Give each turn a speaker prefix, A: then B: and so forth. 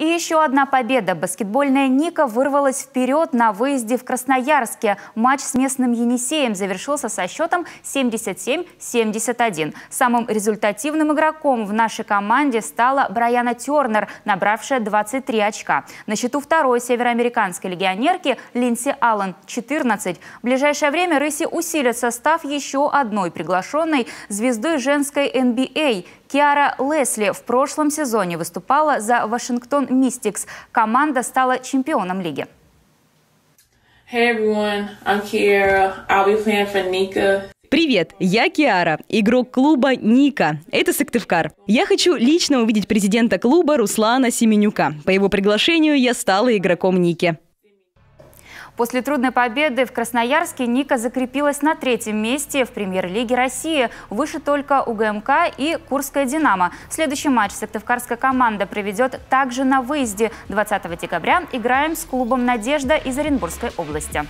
A: И еще одна победа. Баскетбольная Ника вырвалась вперед на выезде в Красноярске. Матч с местным Енисеем завершился со счетом 77-71. Самым результативным игроком в нашей команде стала Брайана Тернер, набравшая 23 очка. На счету второй североамериканской легионерки Линси Аллен – 14. В ближайшее время рыси усилят состав еще одной приглашенной звездой женской NBA – Киара Лесли в прошлом сезоне выступала за Вашингтон Мистикс. Команда стала чемпионом лиги.
B: Hey everyone, I'm Kiara. I'll be playing for Nika.
C: Привет, я Киара, игрок клуба «Ника». Это Сыктывкар. Я хочу лично увидеть президента клуба Руслана Семенюка. По его приглашению я стала игроком «Ники».
A: После трудной победы в Красноярске Ника закрепилась на третьем месте в премьер-лиге России. Выше только УГМК и Курская «Динамо». Следующий матч сыктывкарская команда проведет также на выезде. 20 декабря играем с клубом «Надежда» из Оренбургской области.